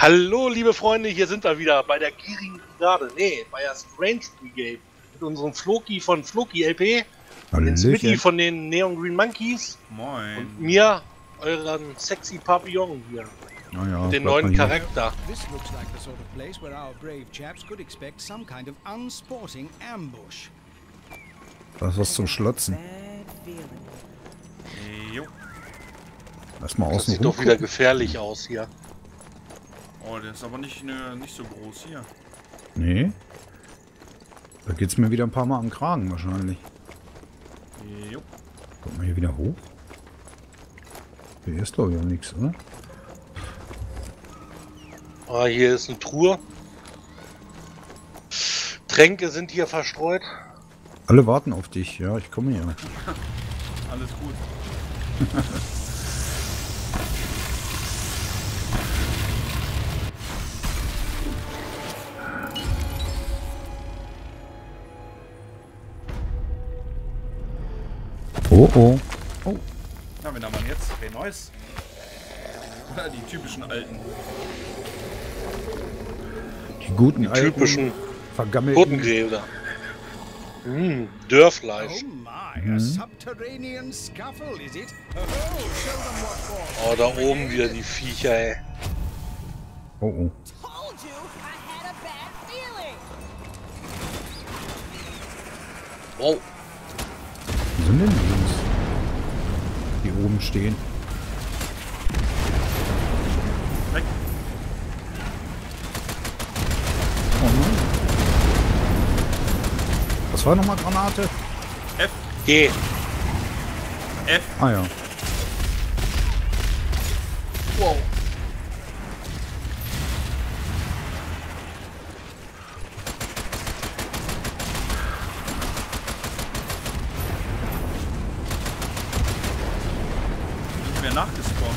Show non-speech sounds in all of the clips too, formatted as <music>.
Hallo, liebe Freunde, hier sind wir wieder bei der gierigen Brigade. Nee, bei der Strange Brigade. Mit unserem Floki von Floki LP, den. Smitty von den Neon Green Monkeys Moin. und mir, euren sexy Papillon hier. Naja, den neuen. Charakter. This looks like the sort of place where our brave chaps could expect some kind of unsporting ambush. Das ist was zum Schlotzen. Jo. Lass mal Das außen sieht rum. doch wieder gefährlich aus hier. Oh, der ist aber nicht, ne, nicht so groß hier. Nee. Da geht's mir wieder ein paar Mal am Kragen wahrscheinlich. Jo. Kommt man hier wieder hoch? Hier ist glaube ich auch nichts, oder? Ah, hier ist eine Truhe. Tränke sind hier verstreut. Alle warten auf dich. Ja, ich komme hier. <laughs> Alles gut. <laughs> Oh oh. Na, wen haben wir jetzt? Wen Neues? Ja, die typischen alten. Die guten Die typischen vergammelten. Totengräber. Hm, Dörrfleisch. Oh my, a subterranean scuffle, is it? Oh. Oh, da oben wieder die Viecher, ey. Oh oh. Wow. Wo sind denn? Die oben stehen. Weg. Oh nein. Was war nochmal Granate? F. Geh. F. Ah ja. Wow. Sind wir nachgespawnt.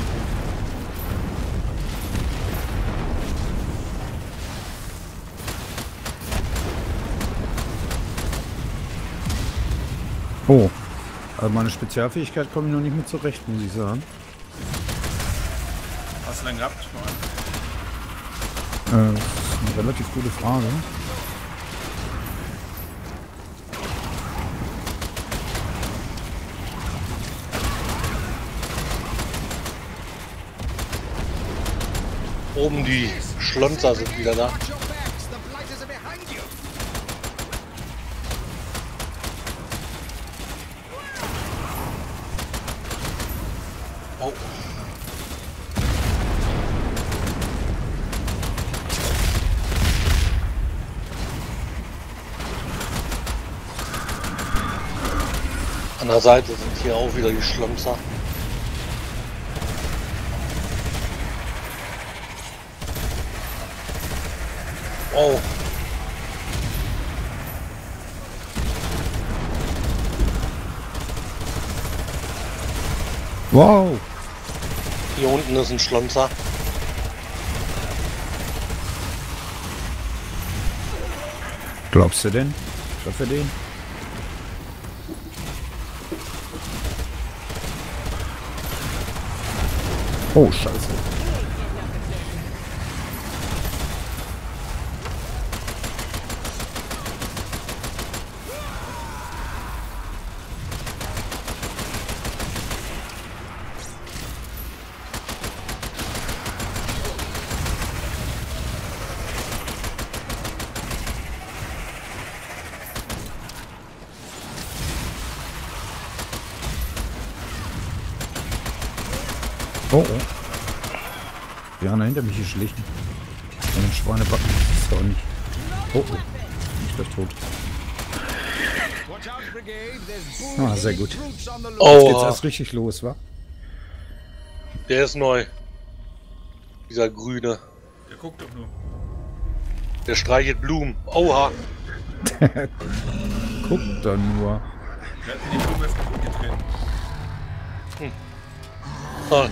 Oh. Also meine Spezialfähigkeit komme ich noch nicht mit zurecht, muss ich sagen. Hast du denn gehabt? Äh, das ist eine relativ gute Frage. Oben die Schlonzer sind wieder da. Oh. An der Seite sind hier auch wieder die Schlonzer. Oh. Wow. Hier unten ist ein Schlonzer. Glaubst du denn? Treffe den? Oh, scheiße. Oh, oh. Die haben hinter mich geschlichen. Und den Schweinebacken ist doch nicht. Oh, oh. Ich gleich tot. Ah, sehr gut. loose. Jetzt geht's Oh, erst richtig los, wa? der ist neu. Dieser grüne. Der guckt doch nur. Der streichelt Blumen. Oha. <laughs> Guck da nur. Der hat die Blume erst kaputt getreten. Ah,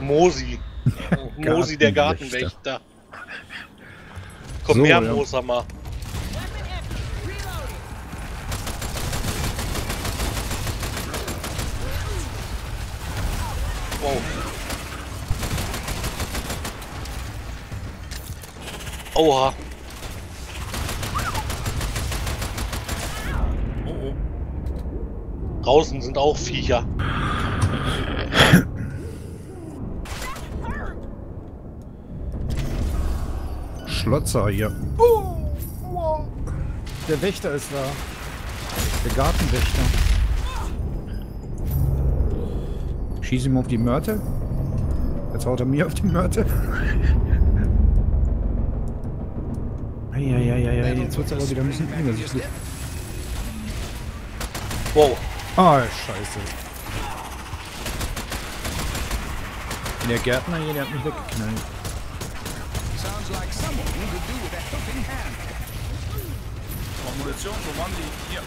Mosi. <laughs> Mosi, der Gartenwächter. Komm So, her, ja. Reloading. Wow. Oha. Oh, oh. Draußen sind auch Viecher. Schlotzer hier. Der Wächter ist da. Der Gartenwächter. Schieß ihm auf die Mörte. Jetzt haut er mir auf die Mörte. Eieieiei, jetzt wird's aber wieder ein bisschen unübersichtlich. Wow. Ah, scheiße. Der Gärtner hier, der hat mich weggeknallt. Sounds like someone who could do with a helping hand. Munition, wo waren die? Hier.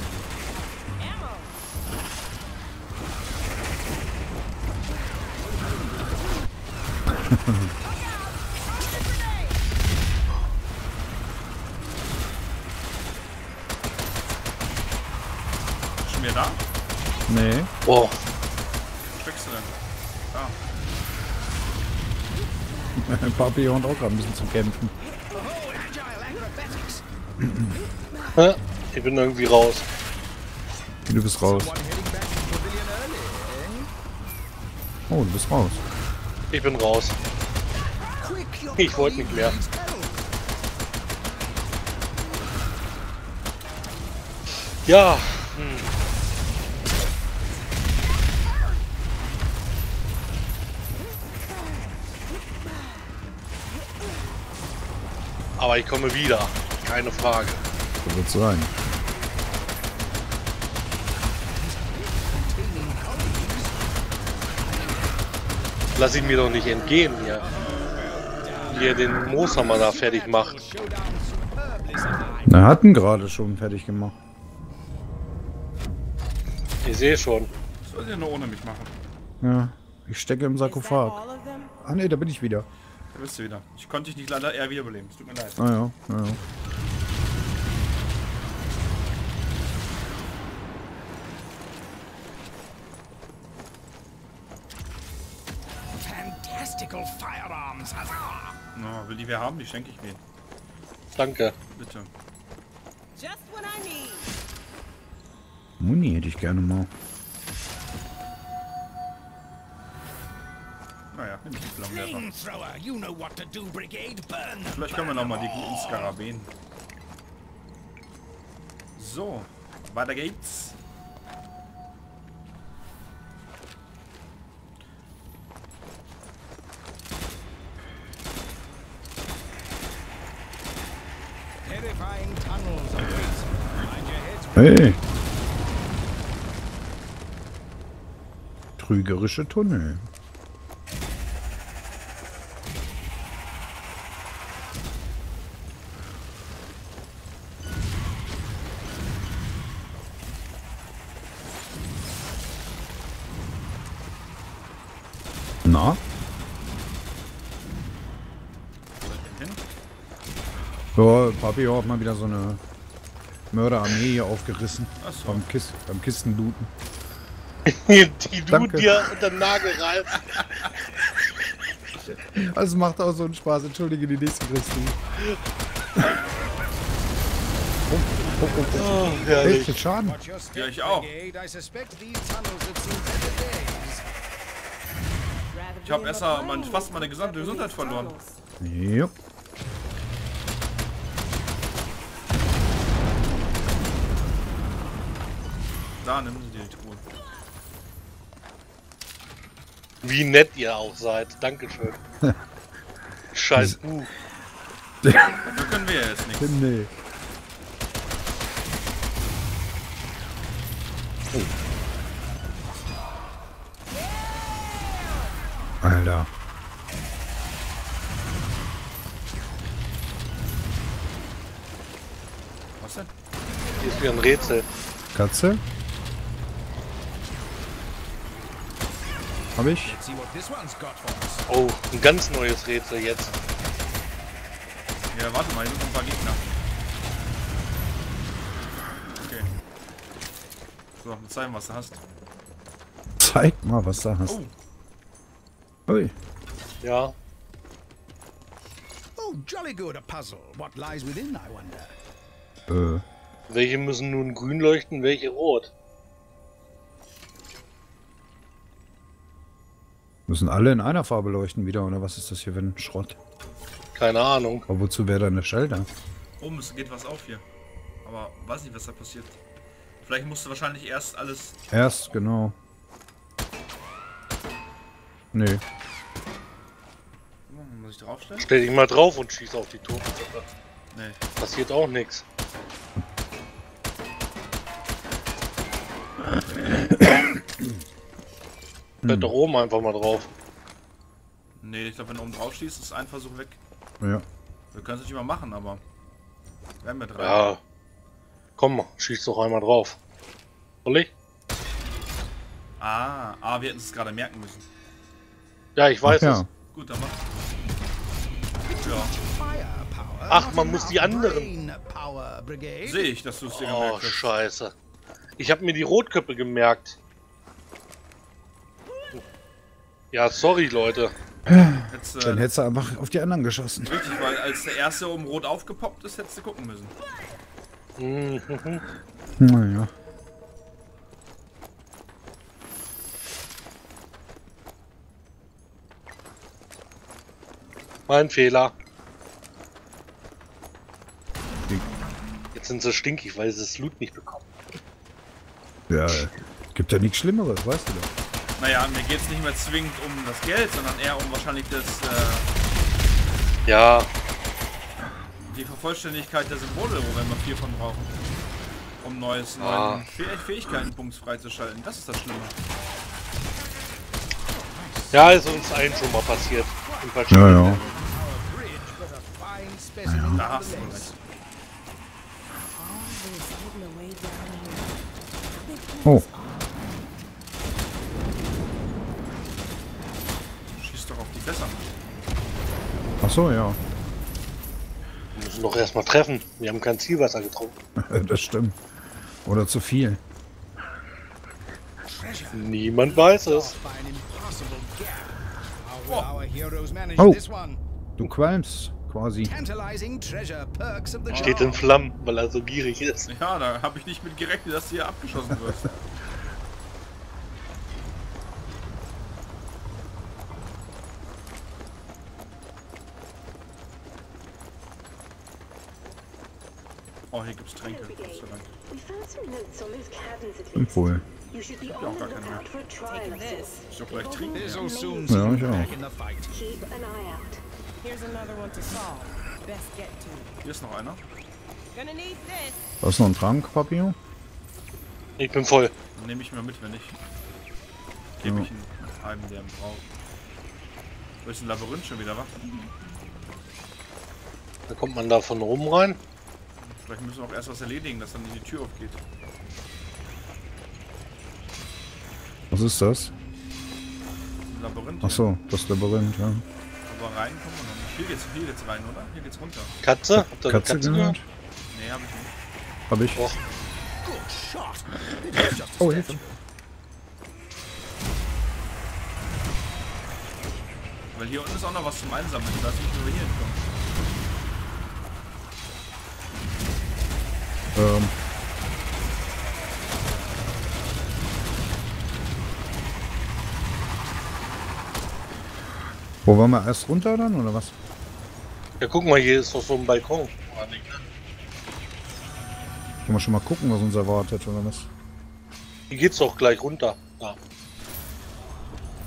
Ammo. Schon wieder da? Nee. Wow. Papi und auch gerade ein bisschen zu kämpfen. Hä? Ich bin irgendwie raus. Du bist raus. Oh, du bist raus. Ich bin raus. Ich wollte nicht mehr. Ja. Aber ich komme wieder. Keine Frage. So wird's sein. Lass ich mir doch nicht entgehen hier. Hier den Mooshammer da fertig macht. Na, hatten gerade schon fertig gemacht. Ich sehe schon. Was soll der nur ohne mich machen? Ja. Ich stecke im Sarkophag. Ah ne, da bin ich wieder. Da bist du wieder. Ich konnte dich nicht leider eher wiederbeleben. Es tut mir leid. Ah ja, ja, ja. Fantastical firearms, huzzah! No, will die wer haben? Die schenke ich mir. Danke. Bitte. Just what I need. Muni hätte ich gerne mal. Naja, nimm ich die Flammenwerfer. Flamethrower, you know what to do, Brigade. Burn them. Vielleicht können wir noch mal die guten Skarabäen. So, weiter geht's. Hey! Trügerische Tunnel. Na? Hin. Ja, Papi hat mal wieder so eine Mörderarmee hier aufgerissen. Ach so. Beim, Kist, beim Kistenlooten. <laughs> Die du Danke. dir unter den Nagel reibst. <laughs> Also macht auch so einen Spaß. Entschuldige, die nächste kriegst du. Oh, oh, oh, oh. Oh, viel Schaden. Ja, ich auch. Ich habe erst mal fast meine gesamte Gesundheit verloren. Jupp. Da, nimm sie dir die Truhe. Wie nett ihr auch seid. Dankeschön. <laughs> Scheiß Buch. Dafür können wir ja jetzt nichts. <laughs> Nee. Alter. Was denn? Hier ist wieder ein Rätsel. Katze? Hab ich? Oh, ein ganz neues Rätsel jetzt. Ja, warte mal, hier sind noch ein paar Gegner. Okay. So, jetzt zeigen, was du hast. Zeig mal, was du hast. Oh, Ui. Ja. Oh, jolly good, a puzzle. What lies within, I wonder? Äh, Welche müssen nun grün leuchten, welche rot? Müssen alle in einer Farbe leuchten wieder, oder was ist das hier für ein Schrott? Keine Ahnung. Aber wozu wäre da eine Schalter? Oben es geht was auf hier. Aber weiß nicht, was da passiert. Vielleicht musst du wahrscheinlich erst alles. Erst, genau. Nee. Muss ich draufstellen? Stell dich mal drauf und schieß auf die Totensuppe. Nee. Passiert auch nichts. Bleib doch oben einfach mal drauf. Nee, ich glaube, wenn du oben drauf schießt, ist ein Versuch weg. Ja. Wir können es natürlich mal machen, aber. Werden wir dran. Ja. Komm, schieß doch einmal drauf. Soll ich? Ah, ah, wir hätten es gerade merken müssen. Ja, ich weiß Ach, es. ja. Gut, dann mach. Ja. Ach, man muss die anderen- sehe ich, dass du es dir Oh, gemerkt hast. scheiße. Ich habe mir die Rotköppe gemerkt. Ja, sorry, Leute. Dann äh, hättest du einfach auf die anderen geschossen. richtig, weil als der erste oben rot aufgepoppt ist, hättest du gucken müssen. Mhm. Naja. Mein Fehler. Jetzt sind sie stinkig, weil sie das Loot nicht bekommen. Ja, gibt ja nichts Schlimmeres, weißt du doch. Naja, mir geht es nicht mehr zwingend um das Geld, sondern eher um wahrscheinlich das, äh, Ja, die Vervollständigkeit der Symbole, wo wir immer vier von brauchen. Um neues, Ah. neuen Fäh Fähigkeitenpunkt freizuschalten. Das ist das Schlimme. ja, ist uns allen schon mal passiert. Im Ja, ja. Ländern. Bridge was a fine specimen Da hast du recht. Oh, Schieß doch auf die Fässer. ach so, ja. Wir müssen doch erstmal treffen. Wir haben kein Zielwasser getrunken. <laughs> Das stimmt. Oder zu viel. Niemand weiß es. Oh. Du qualmst quasi. Tantalizing treasure perks of the Steht in. Flammen, weil er so gierig ist. Ja, da habe ich nicht mit gerechnet, dass du hier abgeschossen wirst. <laughs> Oh, hier gibt's Tränke. Gott sei Dank. We found some notes on those cabins at Im least. Pool. You should be auch gar keine lookout for a trial Taking of this. sorts. Ich doch gleich trinken. Ja, ich auch. back in the fight. Keep an eye out. Here's another one to solve. Best get to it. Hier ist noch einer. Gonna need this. Da ist noch ein Trank, Papio. Ich bin voll. Dann nehme ich mal mit, wenn ich. Gebe ich ihn einem, der ihn braucht. Wo ist ein Labyrinth schon wieder, wa? Da kommt man da von oben rein. Vielleicht müssen wir auch erst was erledigen, dass dann die Tür aufgeht. Was ist das? Ein Labyrinth. Ach so, das Labyrinth, ja. Aber rein kommen wir noch nicht. Hier geht's, hier geht's rein, oder? Hier geht's runter. Katze? Habt ihr Katze Katze gehört? gehört? Nee, hab ich nicht. Hab ich. Och, Oh, step. Hilfe. Weil hier unten ist auch noch was zum Einsammeln. Ich weiß nicht, wie wir hier hinkommen. Ähm. Wo wollen wir erst runter dann, oder was? ja, guck mal, hier ist doch so ein Balkon. Können wir schon mal gucken, was uns erwartet, oder was? Hier geht's doch gleich runter. Da,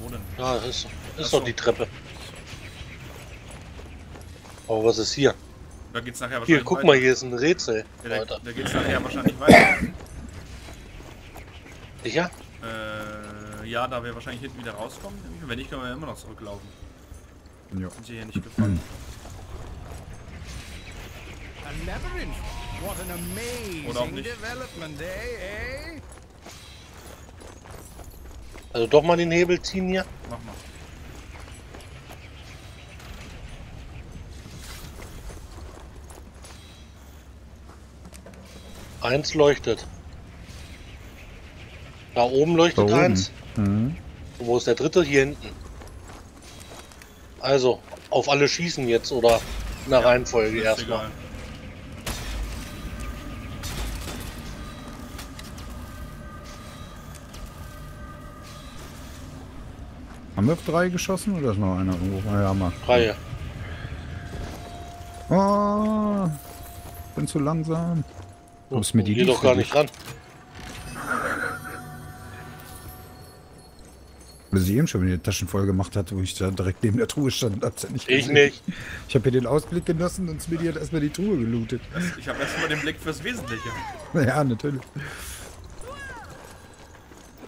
Wo denn? ja, das ist, ist doch die Treppe. Aber was ist hier? Da geht's nachher wahrscheinlich Hier, guck weiter. mal, hier ist ein Rätsel. Ja, da, da geht's nachher wahrscheinlich weiter. Sicher? Äh, ja, da wir wahrscheinlich hinten wieder rauskommen. Wenn nicht, können wir immer noch zurücklaufen. Ja. Sind sie hier nicht gefangen. Labyrinth. What an Oder auch amazing nicht. development, eh? Eh? Also doch mal den Hebel ziehen hier. Mach mal. Eins leuchtet. Da oben Da leuchtet oben. eins. Mhm. Wo ist der dritte? Hier hinten. Also, auf alle schießen jetzt, oder? In der Reihenfolge Ist erstmal. egal. Haben wir auf drei geschossen oder ist noch einer irgendwo? Ah, ja, mal. Reihe. Oh, bin zu langsam. Wo ist mir die Geh doch gar nicht ran. Weil sie eben schon wieder die Taschen voll gemacht hat, wo ich da direkt neben der Truhe stand. Hab's ja nicht Ich gesehen. nicht. Ich habe hier den Ausblick genossen und Smitty hat erstmal die Truhe gelootet. Ich habe erstmal den Blick fürs Wesentliche. Ja, natürlich.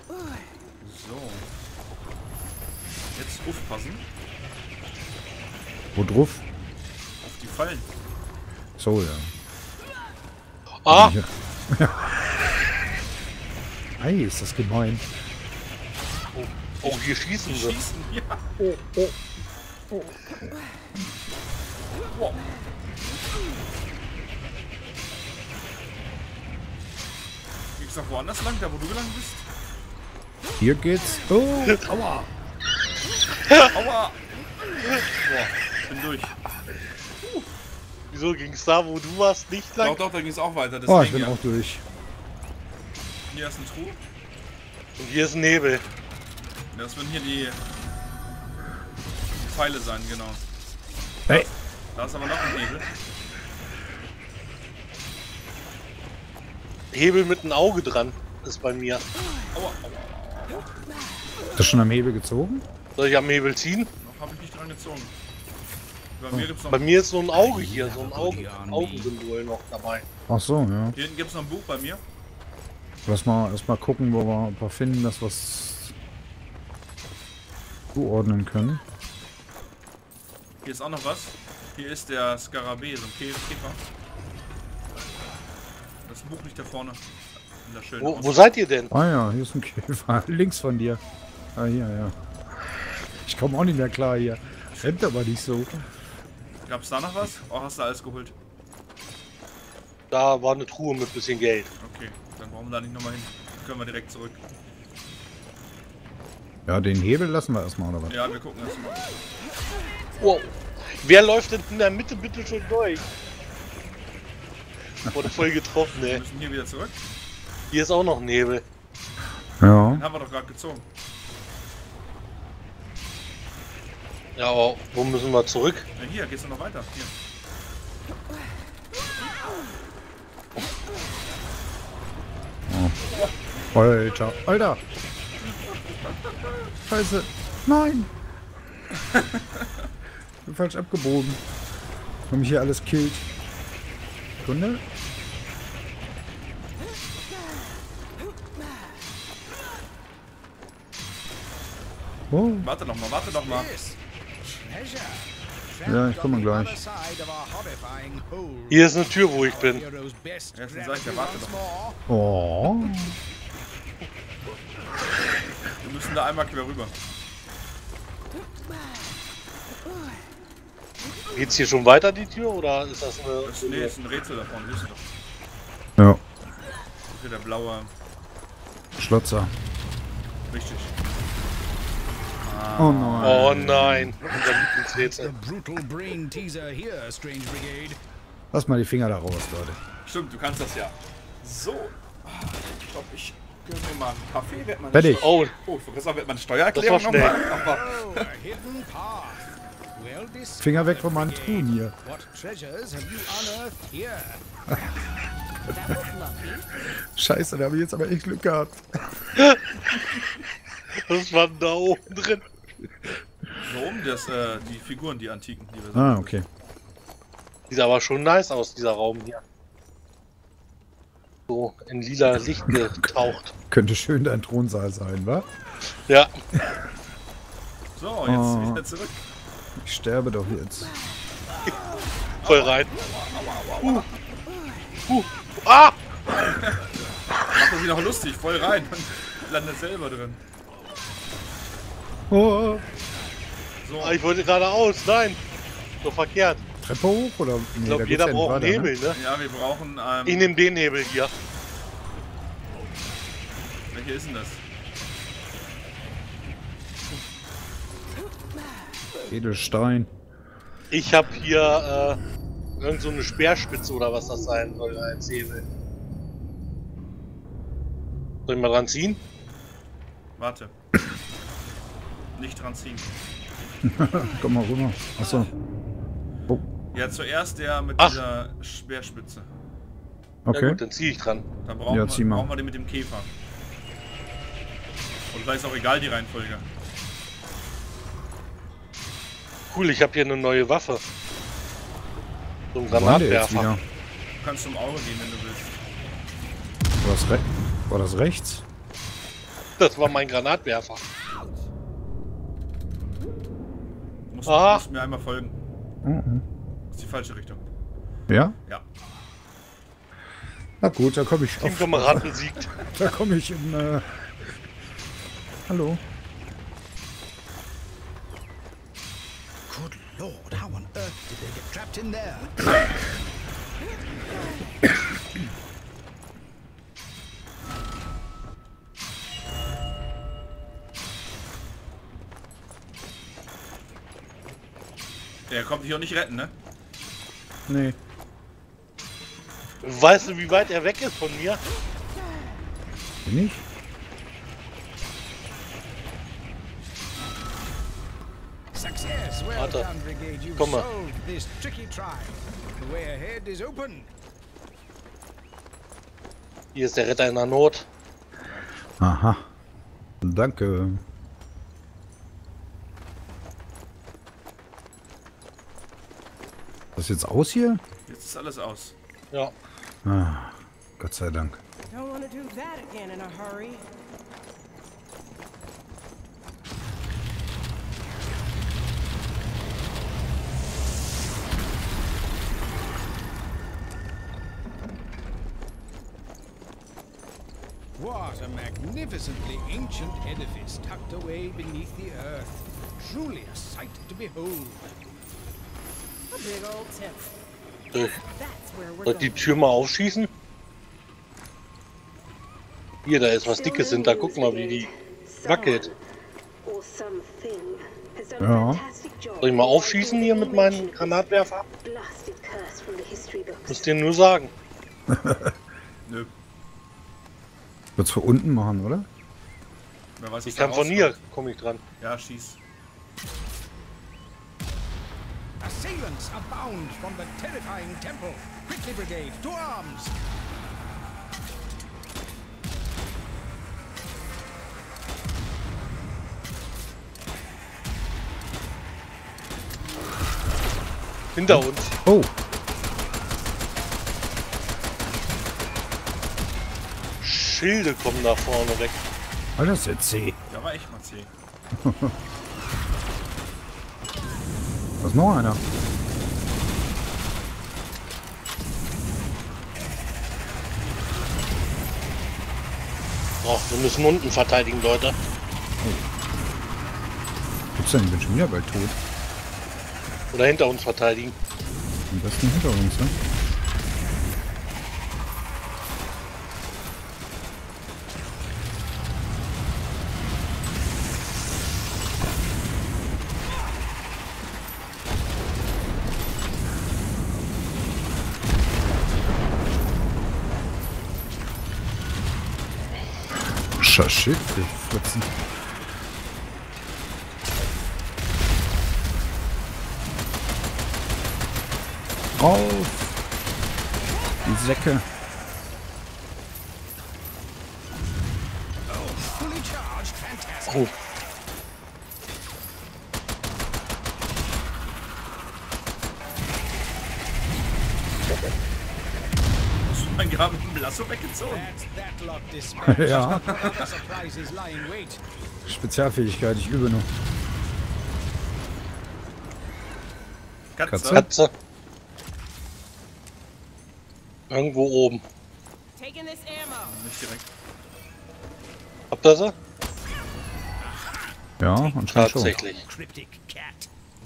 So. Jetzt aufpassen Wo drauf? auf die Fallen. So, ja. Ah, Ja. <laughs> Ei, ist das gemein. oh, hier schießen sie. Schießen, ja. Gibt's noch woanders lang, da wo du gelangt bist? Hier geht's. Oh, aua. <laughs> Aua! Boah, bin durch. Wieso ging's da, wo du warst, nicht lang? Doch, doch, da ging es auch weiter. Oh, Deswegen ich bin ja. auch durch. Hier ist ein Truhe. Und hier ist Nebel. Das würden hier die Pfeile sein, genau. Hey, Da ist aber noch ein Hebel. Hebel mit einem Auge dran ist bei mir. Aua, aua. hast du schon am Hebel gezogen? Soll ich am Hebel ziehen? Noch habe ich nicht dran gezogen. Bei mir gibt's noch, Bei mir ist so ein Auge hier, so ein Auge, Augensymbol noch dabei. Ach so, ja. hier hinten gibt es noch ein Buch bei mir. Lass mal erstmal gucken, wo wir, ob wir finden, dass wir es zuordnen können. Hier ist auch noch was. Hier ist der Skarabäe, so ein Kä- Käfer. Das Buch liegt da vorne. In der schönen Wo, wo seid ihr denn? Ah ja, hier ist ein <laughs> Käfer. Links von dir. Ah, hier, ja. Ich komme auch nicht mehr klar hier. Rennt aber nicht so. Gab's da noch was? Oh, hast du alles geholt? Da war eine Truhe mit bisschen Geld. Okay, dann brauchen wir da nicht nochmal hin. Dann können wir direkt zurück. Ja, den Hebel lassen wir erstmal, oder was? Ja, wir gucken erst mal. Wow. Wer läuft denn in der Mitte bitte schon durch? Wurde voll getroffen, Wir ey. müssen hier wieder zurück. Hier ist auch noch Nebel. Ja. Den haben wir doch gerade gezogen. Ja, aber wo müssen wir zurück? Ja, hier, geht's noch weiter. Hier. Alter. Alter. Scheiße. Nein. <laughs> bin falsch abgebogen. Hab mich hier alles killt. Sekunde. Oh, Warte noch mal, warte noch mal. Yes. Ja, ich komme gleich. Hier ist eine Tür, wo ich bin. Oh. Wir müssen da einmal quer rüber. Geht's hier schon weiter, die Tür? Oder ist das eine. Das, nee, ist ein Rätsel da vorne, siehst du doch. Ja, Das ist hier der blaue. Schlotzer. Richtig. Oh nein. Oh nein. Unser The Lieblingsrätsel. brutal brain teaser here, Strange Brigade. Lass mal die Finger da raus, Leute. Stimmt, du kannst das ja. So. Ich glaube, ich gönne mir mal einen Kaffee. Werd meine Fertig. Oh, Oh, ich wollte sagen, wird meine Steuererklärung nochmal. <laughs> Finger weg von meinen Truhen hier. <laughs> Scheiße, da habe ich jetzt aber echt Glück gehabt. <laughs> was war da oben drin? so oben, das, äh, die Figuren, die Antiken, die wir Ah, okay. Sieht aber schon nice aus, dieser Raum hier. So in lila Licht getaucht. Könnte schön dein Thronsaal sein, wa? Ja, So, jetzt Oh. wieder zurück. Ich sterbe doch jetzt. voll rein. Uh. Uh. Ah! <laughs> Macht er sich noch lustig, voll rein. Und landet selber drin. Oh. So, Ah, Ich wollte geradeaus. Nein. So verkehrt. Treppe hoch oder? Nee, Ich glaube, jeder braucht einen weiter, Nebel, ne? ja, wir brauchen, ähm, Ich nehme den Nebel hier. welche ist denn das? Ne? Edelstein. Ich habe hier äh, irgend so eine Speerspitze oder was das sein soll als Hebel. Soll ich mal dran ziehen? Warte. Nicht dran ziehen. <laughs> Komm mal rüber. Achso. Ja, zuerst der mit Ach. dieser Speerspitze. Ja Okay. gut, dann ziehe ich dran. Dann brauchen, Ja, zieh wir, mal. brauchen wir den mit dem Käfer. Und da ist auch egal die Reihenfolge. Cool, ich habe hier eine neue Waffe. So ein Granatwerfer. Du kannst zum Auge gehen, wenn du willst. War das, re war das rechts? Das war mein Granatwerfer. Du musst, Ah. musst mir einmal folgen. Mhm. Das ist die falsche Richtung. Ja? Ja. Na gut, da komme ich auf, Teamkamerad besiegt. <laughs> Da komme ich in. Äh, hallo. Good lord, how on earth did they get trapped in there? <laughs> Der kommt dich auch nicht retten, ne? Nee. Weißt du, wie weit er weg ist von mir? Bin ich? Warte. Komm mal. solved this tricky trial. The way ahead is open. Hier ist der Retter in der Not. Aha. Danke. Was ist jetzt aus hier? Jetzt ist alles aus. Ja. Ah, Gott sei Dank. What a magnificently ancient edifice tucked away beneath the earth. Truly a sight to behold. A big old temple. So, soll ich die. Tür mal aufschießen? Hier, da ist was Dickes hinter. Guck mal, wie die wackelt. Ja. Soll ich mal aufschießen hier mit meinem Granatwerfer? Muss dir nur sagen. <laughs> Nö. Wird's von unten machen, oder? Weiß, Ich da kann von hier, komme ich dran. Ja, schieß. Assailants abound from the terrifying temple. Quickly, Brigade, to arms! Hinter uns. Oh, Schilde kommen da vorne weg. Alter, ist der C. Der war echt mal zäh. <laughs> Da ist noch einer. Oh, wir müssen unten verteidigen, Leute. Gibt's denn? Ich bin schon wieder bald tot. Oder hinter uns verteidigen. Am besten hinter uns, ne? Scheiß Shit, wir flitzen. Auf! Die Säcke. <laughs> Ja. <laughs> Spezialfähigkeit, ich übe noch. Katze. Katze. Irgendwo oben. Taking this ammo. Nicht direkt. Habt ihr sie? Ja, anscheinend schon. Tatsächlich.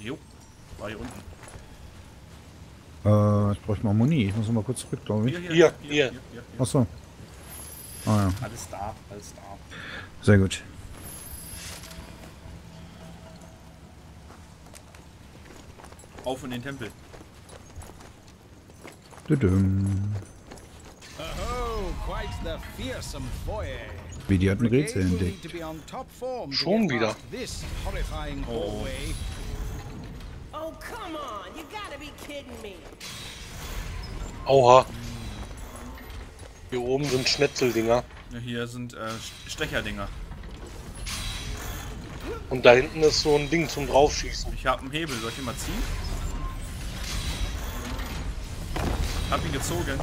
Jo. War hier unten. Äh, ich brauche mal Muni. Ich muss noch mal kurz zurück, glaube ich. Hier, hier. hier. Achso. Ah ja, Alles da, alles da. sehr gut. Auf in den Tempel. Düdüm. Oh, quite the fearsome foyer. Wie die hat ein Rätsel entdeckt. to be on top form to Schon get wieder. past This horrifying hallway. Oh, come on. You gotta be kidding me. Aua. Hier oben sind Schnetzeldinger. Ja, hier sind äh, St- Stecherdinger. Und da hinten ist so ein Ding zum draufschießen. Ich habe einen Hebel. Soll ich ihn mal ziehen? Hab ihn gezogen.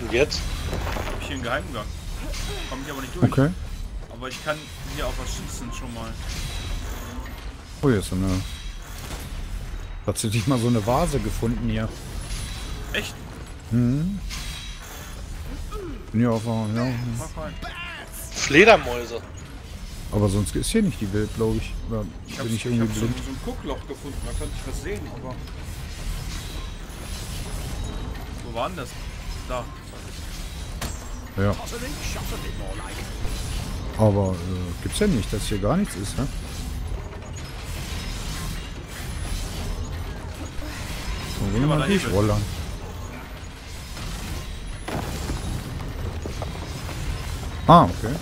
Und jetzt? Hab ich hier einen Geheimgang. Komm ich aber nicht durch. Okay. Aber ich kann hier auf was schießen schon mal. Oh, hier ist so eine... Tatsächlich mal so eine Vase gefunden hier. Echt? Bin ja der- ja. Fledermäuse. Aber sonst ist hier nicht die Welt, glaube ich. Oder Ich bin ich ich irgendwie so, blind? so ein Guckloch gefunden. Da könnte ich was sehen, aber... Wo war denn das? Da. Ja. Aber äh, gibt's ja nicht, dass hier gar nichts ist, ne? So, wir war mal der Hebel. Ah, okay.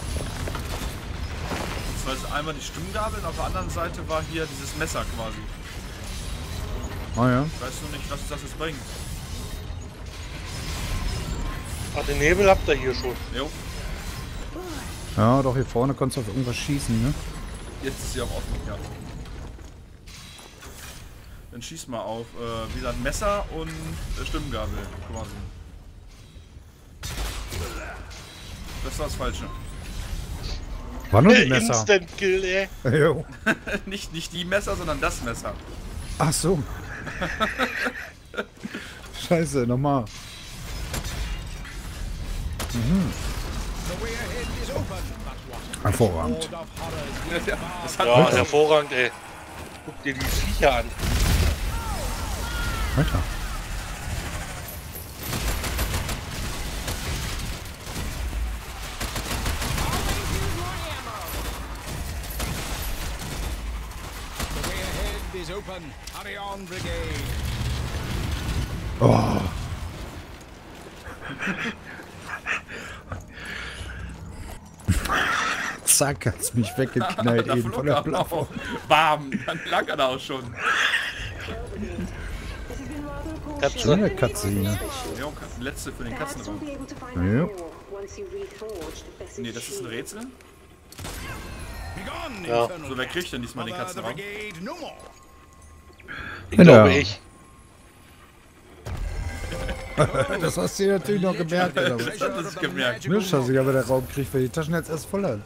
Das war jetzt einmal die Stimmgabel und auf der anderen Seite war hier dieses Messer quasi. Ah ja. Ich weiß nur nicht, was das jetzt bringt. Ach, den Nebel habt ihr hier schon. Jo, Ja, doch hier vorne kannst du auf irgendwas schießen, ne? jetzt ist sie auch offen, ja. Dann schieß mal auf, äh, wie gesagt, Messer und äh, Stimmgabel quasi. Das war das Falsche. War nur die Messer. Instant Kill, ey. <laughs> Jo. <laughs> nicht, nicht die Messer, sondern das Messer. Ach so. <laughs> Scheiße, nochmal. What? Hervorragend. Ja, das hat Ja, hervorragend, ey. Guck dir die Viecher an. Alter. Oh. Zack, hat's mich weggeknallt <laughs> da eben von der er Plattform. auch. <laughs> Bam, dann lag er da auch schon. Katze. Schon eine Cutscene. Jo, letzte für den Katzenraum. Ja. Nee, das ist ein. Rätsel. Ja. So, wer kriegt denn diesmal den Katzenraum? Ich glaube Ja. ich. <laughs> Das hast du natürlich noch gemerkt, oder was? Das hat es gemerkt. Misch, dass ich aber der Raum kriegt, weil die Taschen jetzt erst voll hat.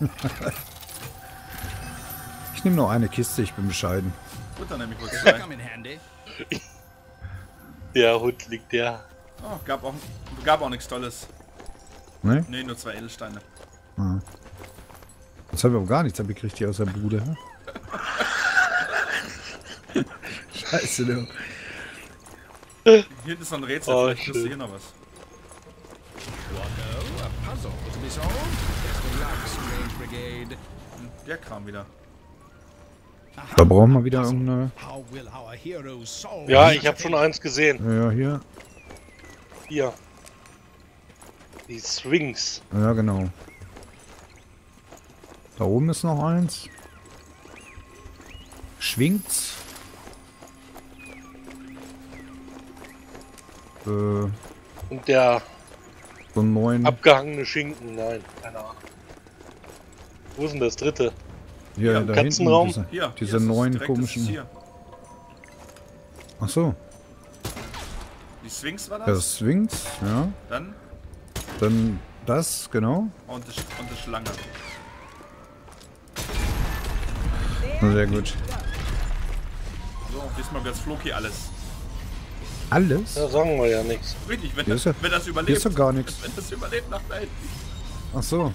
<laughs> Ich nehme nur eine Kiste, ich bin bescheiden. Gut, dann nehme ich kurz zwei. Der Hund liegt der. Oh, gab auch, gab auch nichts Tolles. Ne? Nee, nur zwei Edelsteine. Jetzt habe ich aber gar nichts abgekriegt hier aus der Bude. <laughs> Scheiße, du. Hier hinten ist noch ein Rätsel, Oh, vielleicht kriegst du hier noch was. Der Kram wieder. Da brauchen wir wieder irgendeine... How will our heroes solve Ja, ich a habe schon eins gesehen. Ja, hier. Hier. Die Swings. Ja, genau. Da oben ist noch eins. Schwingt's? Äh, Und der so einen neuen... abgehangene Schinken. Nein, keine Ahnung. Wo ist denn das dritte? Hier, Ja, da Katzenraum. hinten. Hier. Diese hier ist es neuen direkt, komischen- Hier. Ach so. Die Sphinx war das. Das Swings, ja. Dann Dann das, genau. und die, und die Schlange. Sehr gut. So, diesmal wird Floki alles. Alles? Da sagen wir ja nichts. Richtig, wenn Hier das, ja- wenn das Hier überlebt. ist doch gar nichts. Wenn das überlebt nach Welt. Ach so.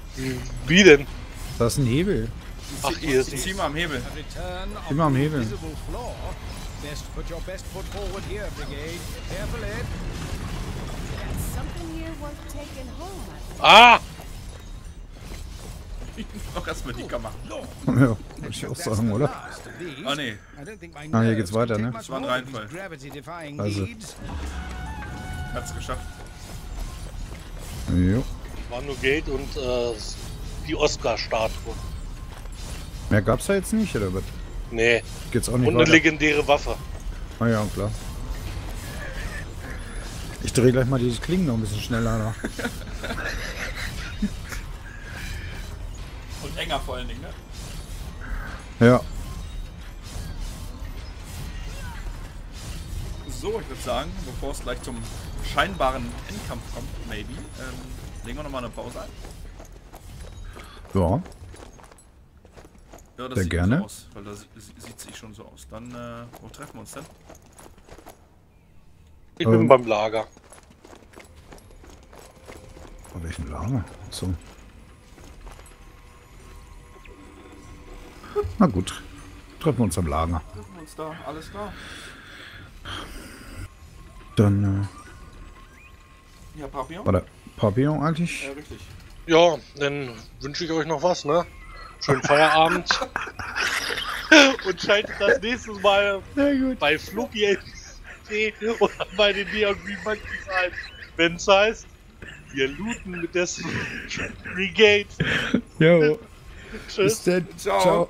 Wie denn? Da ist ein Hebel. Ach, hier ist zieh mal am Hebel. Of Immer am Hebel. invisible Ah! Noch erstmal die machen. Ja, würde ich auch sagen, oder? Ah, nee. Ah, hier geht's weiter, ne? Das war ein Reinfall. Also. Hat's geschafft. Jo. War nur Geld und äh, die Oscar-Statue. Mehr gab's da jetzt nicht, oder was? Nee, Geht's auch nicht und eine weiter? legendäre Waffe. Ah ja, klar. Ich drehe gleich mal dieses Klingen noch ein bisschen schneller nach. <laughs> Und enger vor allen Dingen, ne? Ja. So, ich würde sagen, bevor es gleich zum scheinbaren Endkampf kommt, maybe, ähm, legen wir nochmal eine Pause ein. Ja. Ja, das Sehr sieht gerne. so aus, weil da sie- sieht sich schon so aus. Dann, äh, wo treffen wir uns denn? Ich Ähm. bin beim Lager. Auf welchem Lager? So. Na gut. Treffen wir uns am Lager. Treffen wir uns da, alles klar. Dann Ja, Papillon? äh, war der Papillon eigentlich. Ja, richtig. Ja, dann wünsche ich euch noch was, ne? Schönen Feierabend. <laughs> und schaltet das nächste Mal bei LP oder bei den Neon Green Monkeys ein, wenn es heißt, wir looten mit der <laughs> Brigade. Jo. Tschüss. denn. Ciao. Ciao.